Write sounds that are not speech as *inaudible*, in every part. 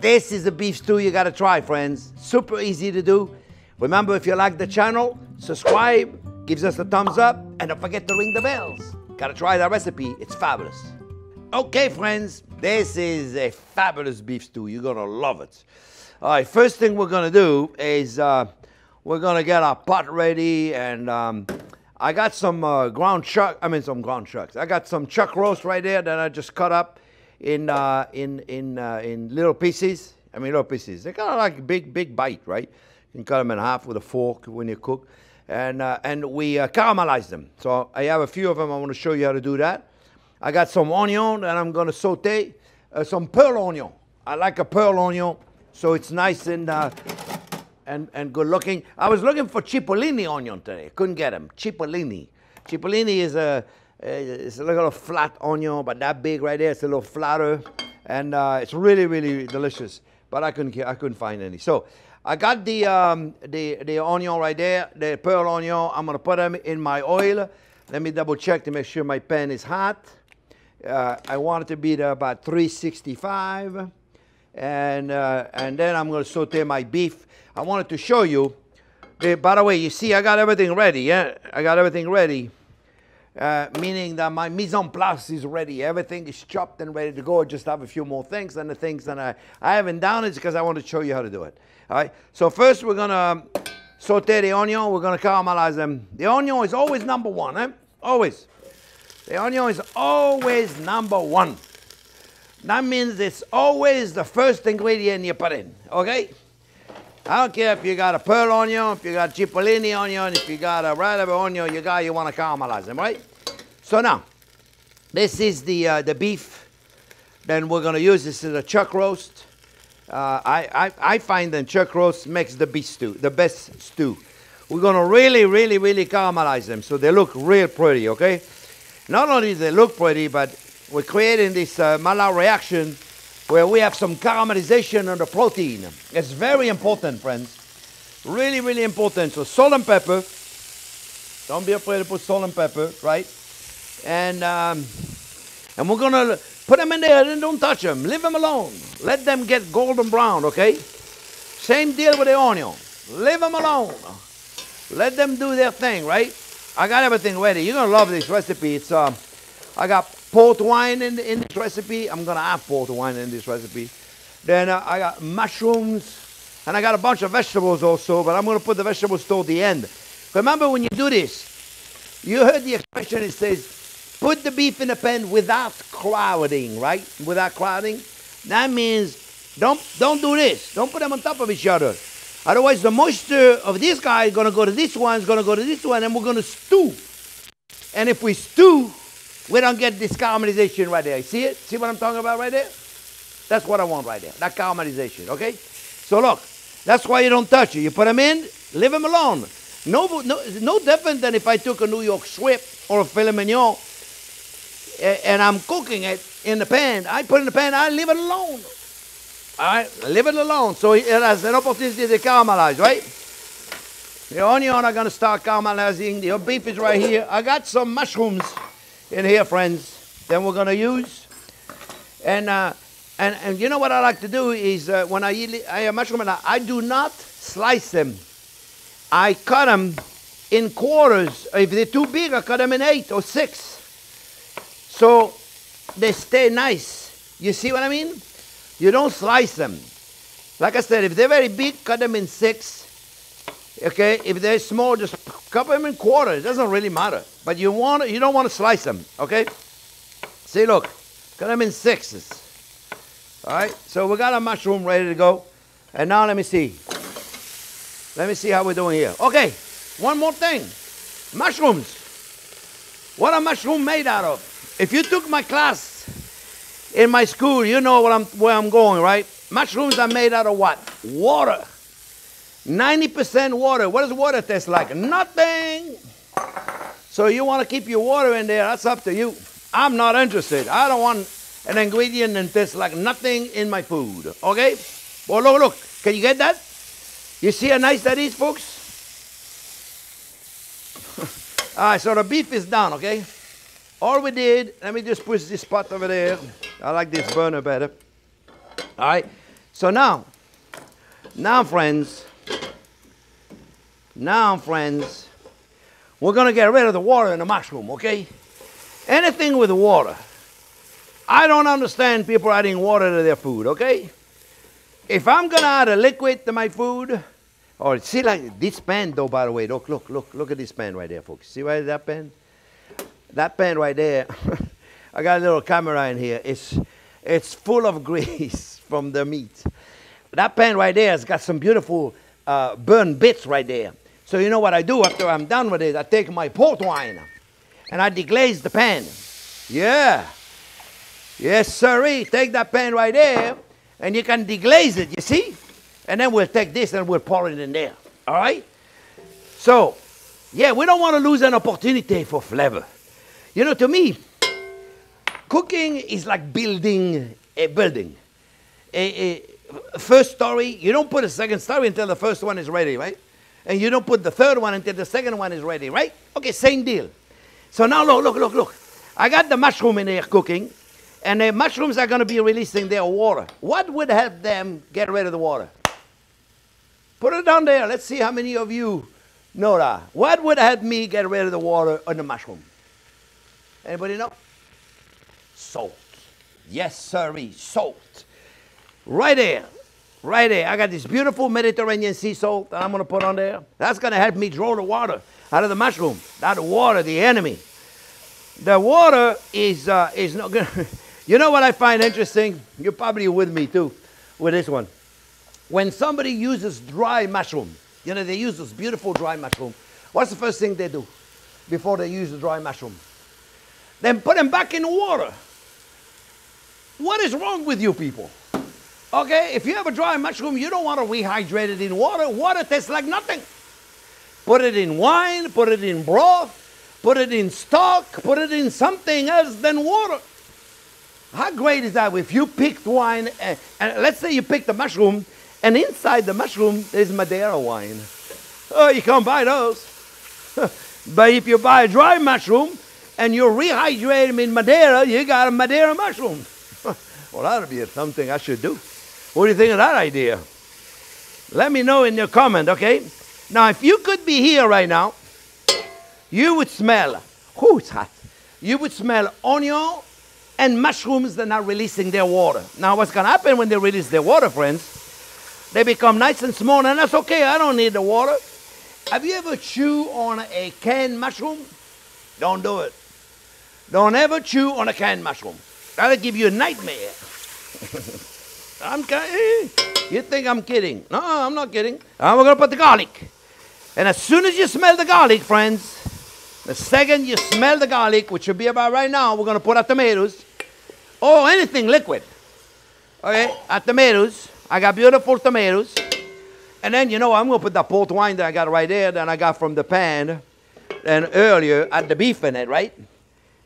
This is the beef stew you gotta try, friends. Super easy to do. Remember, if you like the channel, subscribe, gives us a thumbs up, and don't forget to ring the bells. Gotta try that recipe, it's fabulous. Okay, friends, this is a fabulous beef stew. You're gonna love it. All right, first thing we're gonna do is uh, we're gonna get our pot ready, and um, I got some uh, ground chuck. I mean, some ground chucks. I got some chuck roast right there that I just cut up in uh, in in uh, in little pieces. I mean, little pieces. They're kind of like a big big bite, right? You can cut them in half with a fork when you cook, and uh, and we uh, caramelize them. So I have a few of them. I want to show you how to do that. I got some onion, and I'm going to saute uh, some pearl onion. I like a pearl onion, so it's nice and uh, and and good looking. I was looking for cipollini onion today. Couldn't get them. Cipollini. Cipollini is a it's a little flat onion, but that big right there. It's a little flatter, and uh, it's really, really delicious. But I couldn't, I couldn't find any. So I got the um, the the onion right there, the pearl onion. I'm gonna put them in my oil. Let me double check to make sure my pan is hot. Uh, I want it to be about 365, and uh, and then I'm gonna saute my beef. I wanted to show you. The, by the way, you see, I got everything ready. Yeah, I got everything ready. Uh, meaning that my mise en place is ready. Everything is chopped and ready to go. I just have a few more things, and the things that I, I haven't done is because I want to show you how to do it. All right. So first we're gonna saute the onion. We're gonna caramelize them. The onion is always number one. Eh? Always. The onion is always number one. That means it's always the first ingredient you put in. Okay. I don't care if you got a pearl onion, if you got cipollini onion, if you got a red onion, you got you want to caramelize them, right? So now, this is the uh, the beef. Then we're gonna use this as a chuck roast. Uh, I, I I find that chuck roast makes the beef stew, the best stew. We're gonna really, really, really caramelize them so they look real pretty, okay? Not only do they look pretty, but we're creating this uh, Maillard reaction where we have some caramelization on the protein. It's very important, friends. Really, really important. So salt and pepper. Don't be afraid to put salt and pepper, right? And um, and we're gonna put them in there and don't touch them. Leave them alone. Let them get golden brown, okay? Same deal with the onion. Leave them alone. Let them do their thing, right? I got everything ready. You're gonna love this recipe. It's um, I got port wine in, in this recipe. I'm gonna add port wine in this recipe. Then uh, I got mushrooms, and I got a bunch of vegetables also, but I'm gonna put the vegetables toward the end. Remember when you do this, you heard the expression, it says, put the beef in the pan without crowding, right? Without crowding. That means don't, don't do this. Don't put them on top of each other. Otherwise, the moisture of this guy is gonna go to this one, is gonna go to this one, and we're gonna stew. And if we stew, we don't get this caramelization right there. See it? See what I'm talking about right there? That's what I want right there. That caramelization, okay? So look, that's why you don't touch it. You put them in, leave them alone. No, no, no different than if I took a New York strip or a filet mignon and I'm cooking it in the pan. I put in the pan, I leave it alone. All right, leave it alone so it has an opportunity to caramelize, right? The onion are gonna start caramelizing. The beef is right here. I got some mushrooms in here, friends. Then we're gonna use, and uh, and and you know what I like to do is uh, when I eat I mushroom, I do not slice them. I cut them in quarters. If they're too big, I cut them in eight or six, so they stay nice. You see what I mean? You don't slice them. Like I said, if they're very big, cut them in six. Okay, if they're small, just cut them in quarters. It doesn't really matter. But you want you don't want to slice them. Okay. See, look, cut them in sixes. All right. So we got our mushroom ready to go, and now let me see. Let me see how we're doing here. Okay. One more thing. Mushrooms. What are mushrooms made out of? If you took my class in my school, you know what I'm, where I'm going, right? Mushrooms are made out of what? Water. 90% water. What does water taste like? Nothing. So you want to keep your water in there, that's up to you. I'm not interested. I don't want an ingredient that tastes like nothing in my food. Okay? Well, look, look. Can you get that? You see how nice that is, folks? *laughs* All right, so the beef is done, okay? All we did, let me just push this pot over there. I like this burner better. All right. So now, now friends, now friends, we're gonna get rid of the water in the mushroom, okay? Anything with water. I don't understand people adding water to their food, okay? If I'm gonna add a liquid to my food, or see like this pan though, by the way, look, look, look, look at this pan right there, folks. See right that pan? That pan right there, *laughs* I got a little camera in here. It's, it's full of *laughs* grease from the meat. That pan right there has got some beautiful uh, burn bits right there. So you know what I do after I'm done with it? I take my port wine and I deglaze the pan. Yeah. Yes, sirree. Take that pan right there and you can deglaze it, you see? And then we'll take this and we'll pour it in there. All right? So, yeah, we don't want to lose an opportunity for flavor. You know, to me, cooking is like building a building. A, a first story, you don't put a second story until the first one is ready, right? And you don't put the third one until the second one is ready, right? Okay, same deal. So now look, look, look, look. I got the mushroom in here cooking, and the mushrooms are going to be releasing their water. What would help them get rid of the water? Put it down there. Let's see how many of you know that. What would help me get rid of the water on the mushroom? Anybody know? Salt. Yes, sirree, salt. Right there. Right there. I got this beautiful Mediterranean sea salt that I'm to put on there. That's to help me draw the water out of the mushroom. The water, the enemy. The water is, uh, is not good. *laughs* you know what I find interesting? You're probably with me too with this one. When somebody uses dry mushroom, you know, they use this beautiful dry mushroom. What's the first thing they do before they use the dry mushroom? Then put them back in the water. What is wrong with you people? Okay, if you have a dry mushroom, you don't want to rehydrate it in water. Water tastes like nothing. Put it in wine, put it in broth, put it in stock, put it in something else than water. How great is that if you picked wine, and, and let's say you picked a mushroom, and inside the mushroom there's Madeira wine. Oh, you can't buy those. *laughs* but if you buy a dry mushroom and you rehydrate them in Madeira, you got a Madeira mushroom. *laughs* well, that'll be something I should do. What do you think of that idea? Let me know in your comment, okay? Now, if you could be here right now, you would smell, oh, it's hot. You would smell onion and mushrooms that are releasing their water. Now, what's going to happen when they release their water, friends? They become nice and small, and that's okay. I don't need the water. Have you ever chewed on a canned mushroom? Don't do it. Don't ever chew on a canned mushroom. That'll give you a nightmare. *laughs* I'm kidding. Eh, you think I'm kidding? No, I'm not kidding. We're going to put the garlic. And as soon as you smell the garlic, friends, the second you smell the garlic, which should be about right now, we're going to put our tomatoes. Oh, anything liquid. Okay, our tomatoes. I got beautiful tomatoes. And then, you know, I'm going to put that port wine that I got right there that I got from the pan and earlier at the beef in it, right?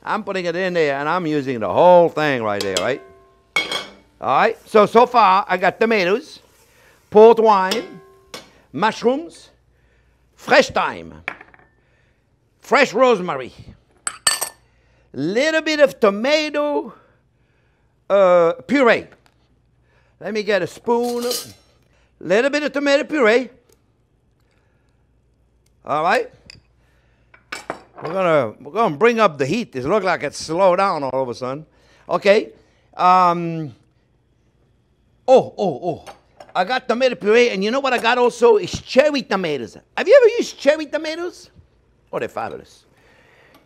I'm putting it in there and I'm using the whole thing right there, right? All right, so, so far I got tomatoes, port wine, mushrooms, fresh thyme, fresh rosemary, little bit of tomato uh, puree. Let me get a spoon, little bit of tomato puree. All right. We're gonna we're gonna bring up the heat. It looks like it's slowed down all of a sudden. Okay. Um, Oh, oh, oh. I got tomato puree, and you know what I got also is cherry tomatoes. Have you ever used cherry tomatoes? Oh, they're fabulous.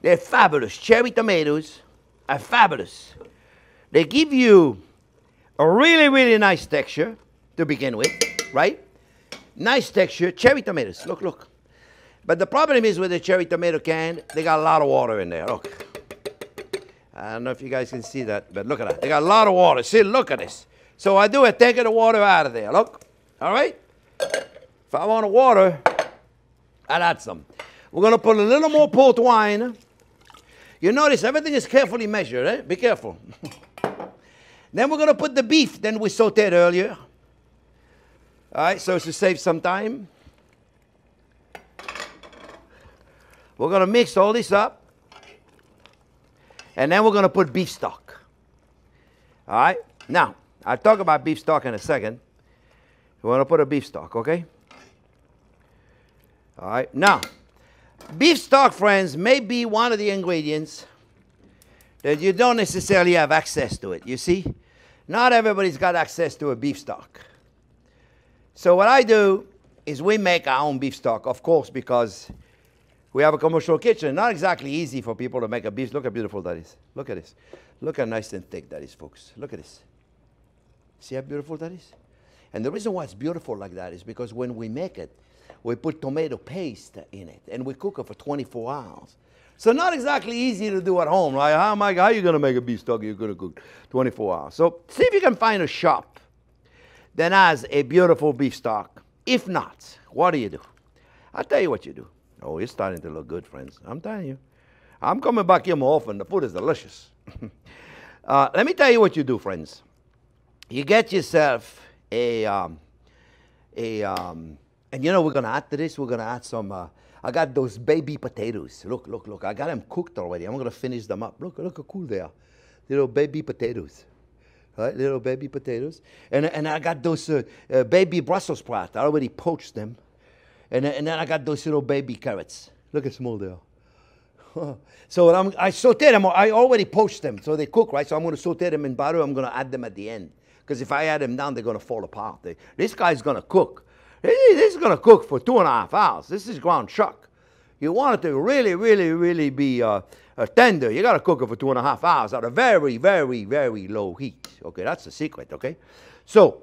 They're fabulous. Cherry tomatoes are fabulous. They give you a really, really nice texture to begin with, right? Nice texture. Cherry tomatoes. Look, look. But the problem is with the cherry tomato can, they got a lot of water in there. Look. I don't know if you guys can see that, but look at that. They got a lot of water. See, look at this. So I do it, taking the water out of there. Look, all right? If I want the water, I'll add some. We're going to put a little more port wine. You notice everything is carefully measured, eh? Be careful. *laughs* then we're going to put the beef then we sauteed earlier. All right, so to save some time. We're going to mix all this up. And then we're going to put beef stock. All right? Now, I'll talk about beef stock in a second. You want to put a beef stock, okay? All right. Now, beef stock, friends, may be one of the ingredients that you don't necessarily have access to it. You see, not everybody's got access to a beef stock. So what I do is we make our own beef stock, of course, because we have a commercial kitchen. Not exactly easy for people to make a beef. Look how beautiful that is. Look at this. Look how nice and thick that is, folks. Look at this. See how beautiful that is? And the reason why it's beautiful like that is because when we make it, we put tomato paste in it and we cook it for 24 hours. So not exactly easy to do at home, right? How am I, how are you going to make a beef stock you're going to cook 24 hours? So see if you can find a shop that has a beautiful beef stock. If not, what do you do? I'll tell you what you do. Oh, it's starting to look good, friends. I'm telling you. I'm coming back here more often. The food is delicious. *laughs* uh, let me tell you what you do, friends. You get yourself a, um, a um, and you know we're going to add to this, we're going to add some, uh, I got those baby potatoes. Look, look, look. I got them cooked already. I'm going to finish them up. Look, look how cool they are. Little baby potatoes. Right, little baby potatoes. And, and I got those uh, uh, baby Brussels sprouts. I already poached them. And, and then I got those little baby carrots. Look how small they are. *laughs* so I'm, I saute them. I already poached them, so they cook, right? So I'm going to saute them in butter. I'm going to add them at the end. Because if I add them down, they're going to fall apart. They, this guy's going to cook. This is going to cook for two and a half hours. This is ground chuck. You want it to really, really, really be uh, uh, tender. You got to cook it for two and a half hours at a very, very, very low heat. Okay, that's the secret. Okay, so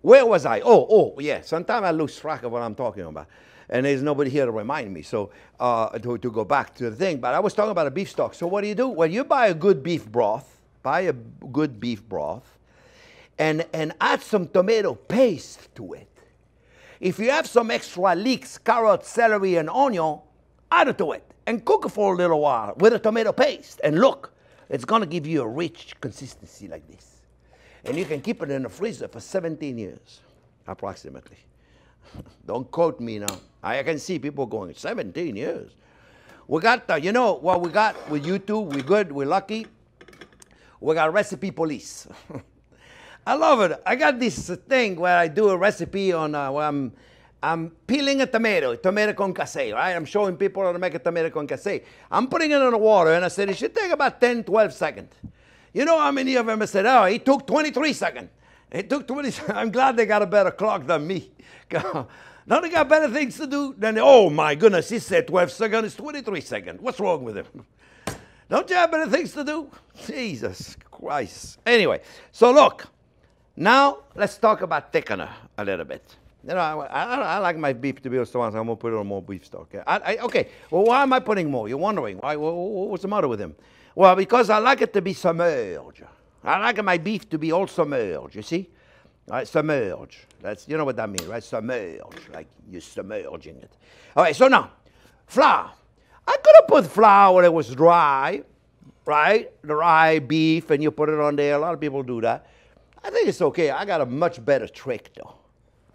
where was I? Oh, oh, yeah. Sometimes I lose track of what I'm talking about. And there's nobody here to remind me. So uh, to, to go back to the thing. But I was talking about a beef stock. So what do you do? Well, you buy a good beef broth. Buy a good beef broth. And, and add some tomato paste to it. If you have some extra leeks, carrot, celery, and onion, add it to it. And cook it for a little while with a tomato paste. And look, it's to give you a rich consistency like this and you can keep it in the freezer for 17 years, approximately. *laughs* Don't quote me now. I can see people going, 17 years. We got, the, you know what we got with YouTube? We're good, we're lucky. We got recipe police. *laughs* I love it. I got this thing where I do a recipe on, uh, where I'm, I'm peeling a tomato, tomato concasse, right? I'm showing people how to make a tomato concasse. I'm putting it in the water, and I said it should take about 10, 12 seconds. You know how many of them said, oh, it took 23 seconds. It took 20 *laughs* I'm glad they got a better clock than me. *laughs* now they got better things to do than, oh my goodness, he said 12 seconds, it's 23 seconds. What's wrong with him? *laughs* Don't you have better things to do? Jesus Christ. Anyway, so look, now let's talk about thickener a little bit. You know, I, I, I like my beef to be so I'm to put on more beef stock. I, okay, well, why am I putting more? You're wondering, why, What, what's the matter with him? Well, because I like it to be submerged. I like my beef to be all submerged, you see? Right, submerge. That's, you know what that means, right? Submerge, like you're submerging it. All right, so now, flour. I could have put flour when it was dry, right? Dry beef, and you put it on there. A lot of people do that. I think it's okay. I got a much better trick, though.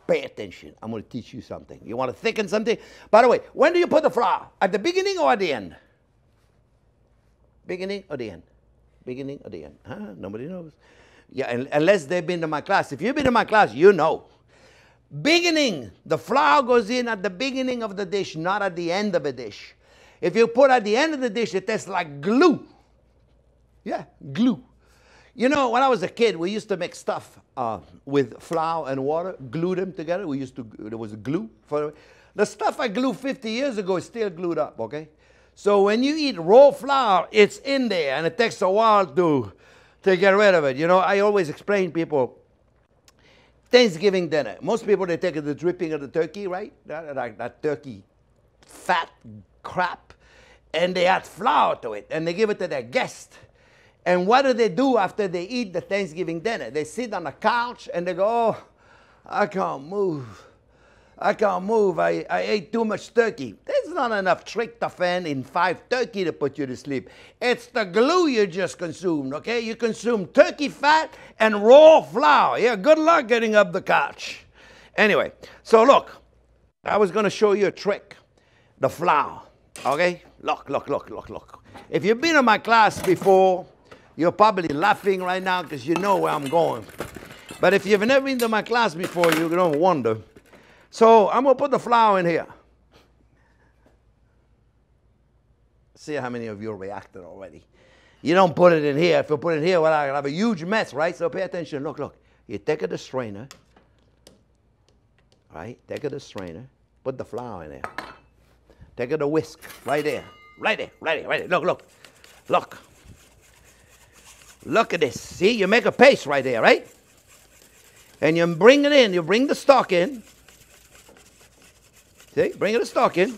Pay attention. I'm going to teach you something. You want to thicken something? By the way, when do you put the flour? At the beginning or at the end? Beginning or the end? Beginning or the end? Huh? Nobody knows. Yeah, unless they've been to my class. If you've been to my class, you know. Beginning, the flour goes in at the beginning of the dish, not at the end of a dish. If you put at the end of the dish, it tastes like glue. Yeah, glue. You know, when I was a kid, we used to make stuff uh, with flour and water, glue them together. We used to, there was glue. For, the stuff I glued 50 years ago is still glued up, okay? So when you eat raw flour, it's in there and it takes a while to, to get rid of it. You know, I always explain people Thanksgiving dinner. Most people, they take the dripping of the turkey, right? That, that, that turkey fat crap. And they add flour to it and they give it to their guest. And what do they do after they eat the Thanksgiving dinner? They sit on a couch and they go, oh, I can't move. I can't move. I, I ate too much turkey. There's not enough tryptophan in five turkey to put you to sleep. It's the glue you just consumed, okay? You consumed turkey fat and raw flour. Yeah, good luck getting up the couch. Anyway, so look, I was going to show you a trick. The flour, okay? Look, look, look, look, look. If you've been in my class before, you're probably laughing right now because you know where I'm going. But if you've never been to my class before, you're going to wonder. So I'm going to put the flour in here. See how many of you reacted already. You don't put it in here. If you put it in here, well, I'll have a huge mess, right? So pay attention. Look, look. You take a the strainer, right? Take a the strainer, put the flour in there. Take a the whisk, right there, right there, right there, right there. Look, look, look. Look at this. See, you make a paste right there, right? And you bring it in. You bring the stock in. See, bring the stock in.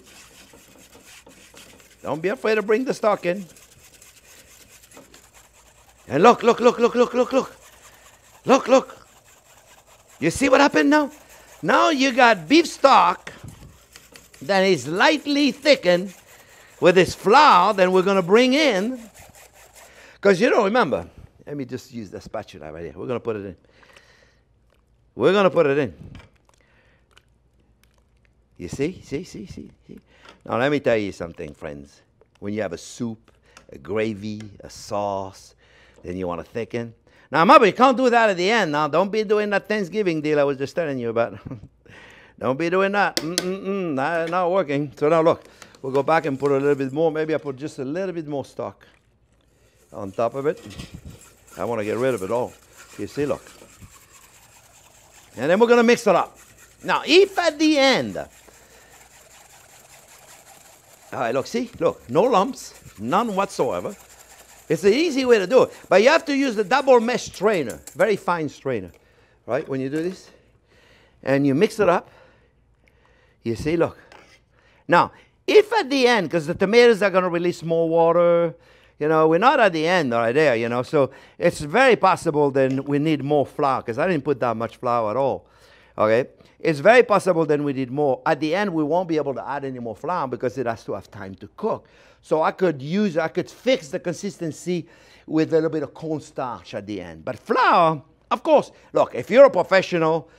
Don't be afraid to bring the stock in. And look, look, look, look, look, look, look. Look, look. You see what happened now? Now you got beef stock that is lightly thickened with this flour that we're going to bring in. Because you don't remember. Let me just use the spatula right here. We're going to put it in. We're going to put it in. You see? See, see, see, see? Now, let me tell you something, friends. When you have a soup, a gravy, a sauce, then you want to thicken. Now, remember, you can't do that at the end. Now, don't be doing that Thanksgiving deal I was just telling you about. *laughs* don't be doing that. Mm-mm-mm, not, not working. So now, look, we'll go back and put a little bit more. Maybe I put just a little bit more stock on top of it. I want to get rid of it all. You see, look. And then we're going to mix it up. Now, if at the end, all right, look, see, look, no lumps, none whatsoever. It's the easy way to do it. But you have to use the double mesh strainer, very fine strainer, right? When you do this, and you mix it up, you see, look. Now, if at the end, because the tomatoes are going to release more water, you know, we're not at the end right there, you know, so it's very possible then we need more flour, because I didn't put that much flour at all, okay? It's very possible then we need more. At the end, we won't be able to add any more flour because it has to have time to cook. So I could use, I could fix the consistency with a little bit of cornstarch at the end. But flour, of course, look, if you're a professional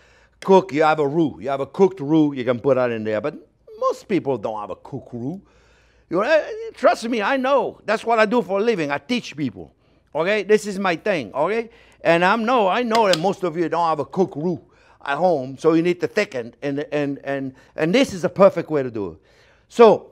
cook, you have a roux, you have a cooked roux, you can put that in there. But most people don't have a cooked roux. You trust me, I know. That's what I do for a living. I teach people. Okay, this is my thing. Okay, and I know I know that most of you don't have a cook roux at home, so you need to thicken, and and and and this is a perfect way to do it. So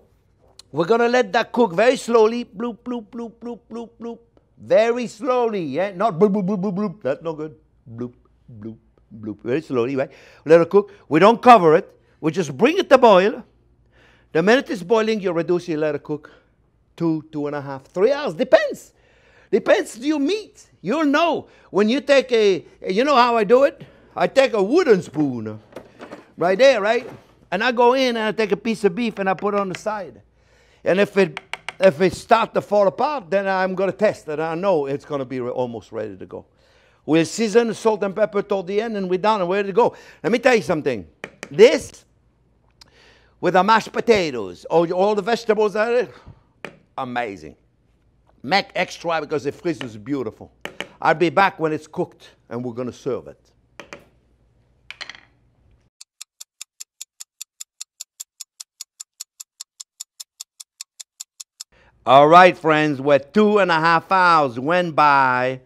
we're going to let that cook very slowly. Bloop, bloop, bloop, bloop, bloop, bloop. Very slowly, yeah? Not bloop, bloop, bloop, bloop, bloop. That's no good. Bloop, bloop, bloop. Very slowly, right? Let it cook. We don't cover it. We just bring it to boil. The minute it's boiling, you reduce, you let it cook. Two, two and a half, three hours. Depends. Depends your meat. You'll know. When you take a, you know how I do it? I take a wooden spoon right there, right? And I go in and I take a piece of beef and I put it on the side. And if it if it starts to fall apart, then I'm going to test it. I know it's going to be re almost ready to go. We'll season salt and pepper toward the end, and we're done and ready to go. Let me tell you something. This, with the mashed potatoes, all, the vegetables are amazing. Make extra because the freezes beautiful. I'll be back when it's cooked, and we're to serve it. All right, friends, where two and a half hours went by.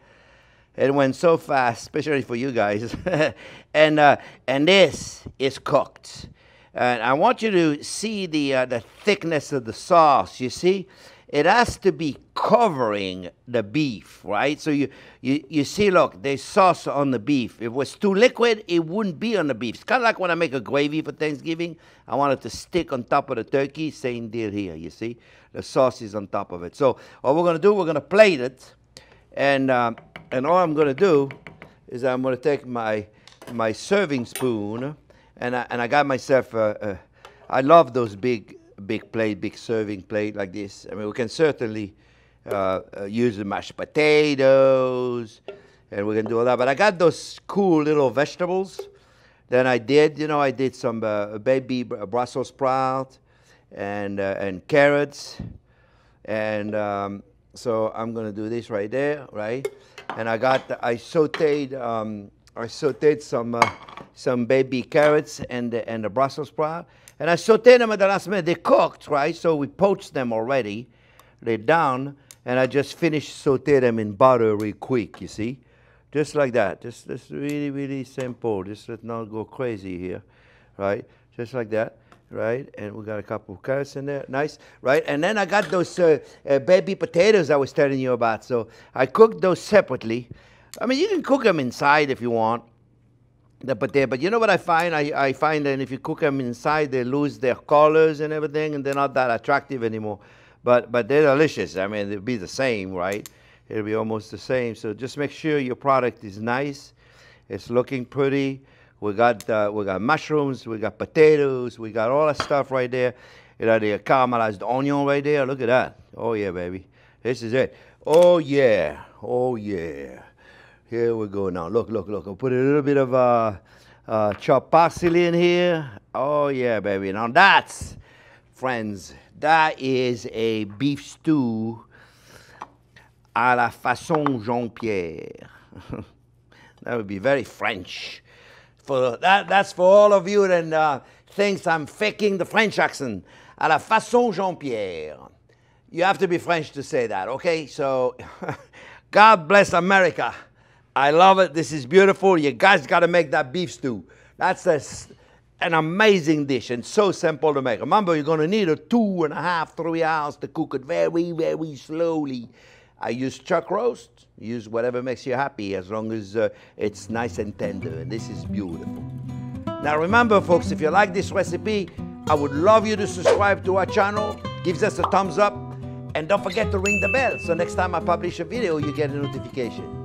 It went so fast, especially for you guys. *laughs* and, uh, and this is cooked. And I want you to see the, uh, the thickness of the sauce. You see, it has to be covering the beef, right? So you, you, you see, look, there's sauce on the beef. If it was too liquid, it wouldn't be on the beef. It's kind of like when I make a gravy for Thanksgiving. I want it to stick on top of the turkey. Same deal here, you see? The sauce is on top of it. So what we're going to do, we're going to plate it. And, um, and all I'm going to do is I'm going to take my, my serving spoon, and I, and I got myself, I love those big big plate, big serving plate like this. I mean, we can certainly uh, uh, use the mashed potatoes, and we can do all that. But I got those cool little vegetables. Then I did, you know, I did some uh, baby Brussels sprout and uh, and carrots, and um, so I'm gonna do this right there, right? And I got, I sautéed, um, I sautéed some uh, some baby carrots and the, and the Brussels sprout and I sauteed them at the last minute. They cooked, right? So we poached them already. They're done. And I just finished saute them in butter real quick, you see? Just like that. Just, just really, really simple. Just let's not go crazy here, right? Just like that, right? And we got a couple of carrots in there. Nice, right? And then I got those uh, uh, baby potatoes I was telling you about. So I cooked those separately. I mean, you can cook them inside if you want. The potato, but you know what I find? I, I find that if you cook them inside, they lose their colors and everything, and they're not that attractive anymore. But but they're delicious. I mean, it'll be the same, right? It'll be almost the same. So just make sure your product is nice. It's looking pretty. We got uh, we got mushrooms, we got potatoes, we got all that stuff right there. You know the caramelized onion right there. Look at that. Oh yeah, baby. This is it. Oh yeah. Oh yeah. Here we go now. Look, look, look. I'll put a little bit of uh, uh, chopped parsley in here. Oh, yeah, baby. Now that's, friends, that is a beef stew à la façon Jean-Pierre. *laughs* that would be very French. For that, That's for all of you that uh, thinks I'm faking the French accent. À la façon Jean-Pierre. You have to be French to say that, okay? So, *laughs* God bless America. I love it. This is beautiful. You guys got to make that beef stew. That's a, an amazing dish and so simple to make. Remember, you're going to need a two and a half, three hours to cook it very, very slowly. I use chuck roast. Use whatever makes you happy as long as uh, it's nice and tender. And this is beautiful. Now remember, folks, if you like this recipe, I would love you to subscribe to our channel. Gives us a thumbs up. And don't forget to ring the bell so next time I publish a video, you get a notification.